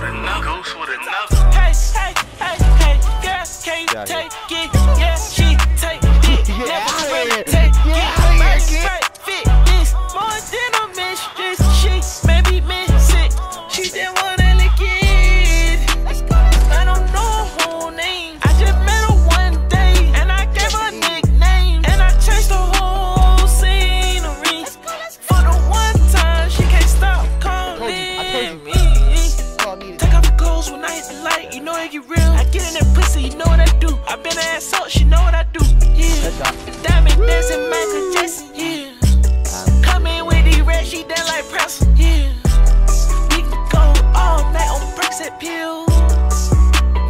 with another. Ghost with another. Hey, hey, hey, hey, girl, can you Yeah, take it? You it real. I get in that pussy, you know what I do. I been her ass up, she know what I do. Yeah. Diamond dancing, Michael Jackson, yeah. Come in with the red, she dance like press, yeah. We can go all night on and pills.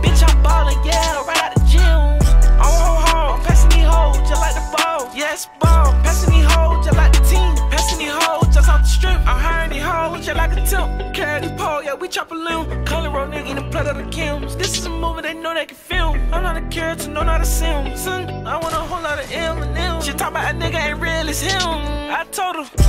Bitch, I'm ballin', yeah, right out the gym. I'm home hard, passing these hoes just like the ball. Yes, ball, passing these hoes just like the team. Passing these hoes just off the strip. I'm hiring these hoes just like a temp. Carry the pole, yeah, we chop a limb. Color roll nigga in the blood of the Kims. Film. I'm not a character, no, not a sim. I want a whole lot of M and M. She talk about a nigga ain't real as him. I told her,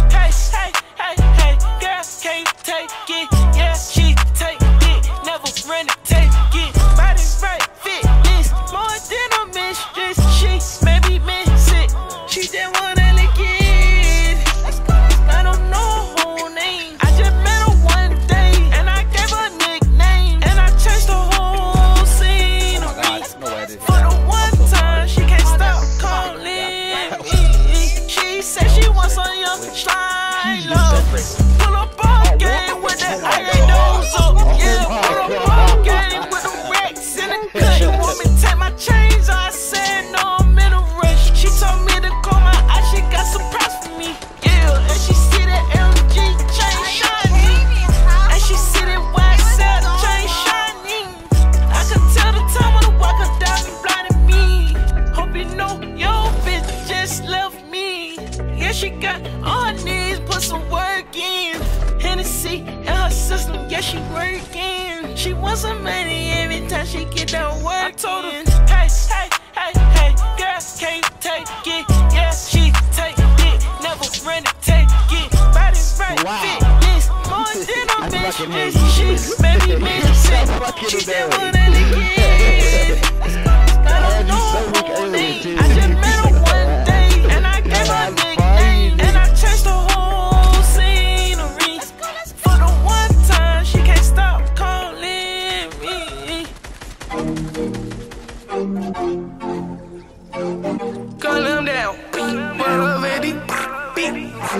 system, she working. She wants some money every time she get that work. I told her, hey, hey, hey, hey, girl, can't take it. Yeah, she take it, never run it, take it. Body right, Wow. fit this more than a I bitch. fucking hate She you. maybe miss I it. She still wanna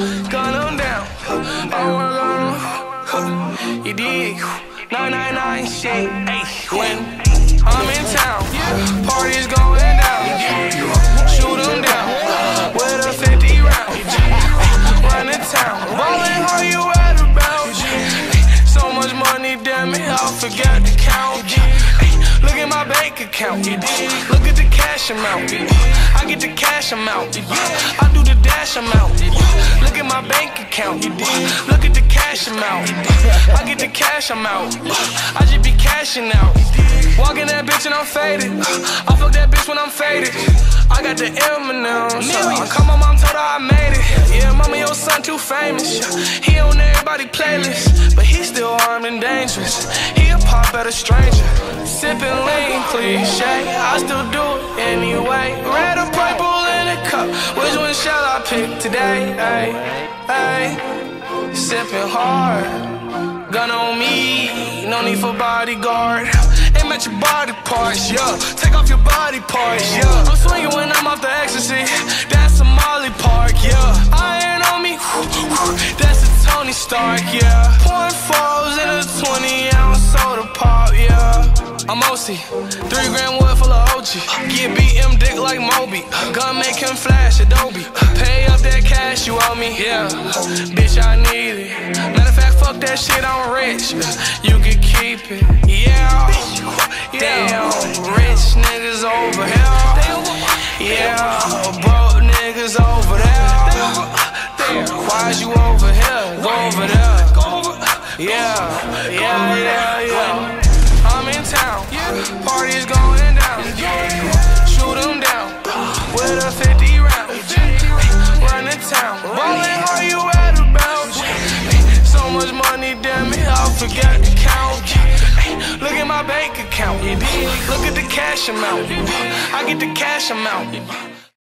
Gun them down, work on them. You dig? 999 shit. When I'm in town, party's going down. Shoot them down with a 50 round. Run the town, ballin' how you at about? So much money, damn it, I forgot to count. Look at my bank account. Look at the cash amount. I get the cash amount. I do the dash amount. My bank account. Look at the cash amount. I get the cash amount. I just be cashing out. Walking that bitch and I'm faded. I fuck that bitch when I'm faded. I got the Eminems. I call my mom, told her I made it. Yeah, mama, your son too famous. He on everybody playlist, but he still armed and dangerous. He a pop at a stranger. Sipping lean, cliche. I still do it anyway. Red or purple in a cup. Which one shall I pick today? Hey, hey. Sipping hard. Gun on me, no need for bodyguard. Aim at your body parts, yeah. Take off your body parts, yeah. I'm swinging when I'm off the ecstasy. That's a Molly Park, yeah. Iron on me, that's a Tony Stark, yeah. I'm OC, three grand wood full of OG. Get BM dick like Moby. Gun make him flash Adobe. Pay up that cash you owe me, yeah. Bitch, I need it. Matter of fact, fuck that shit, I'm rich. You can keep it, yeah. Damn, rich niggas over here. Yeah, Party's going down. Shoot them down with a 50 round. Run the town. Ballin', are you at about? So much money, damn it, I forgot to count. Look at my bank account. Look at the cash amount. I get the cash amount.